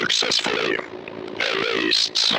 Successfully erased.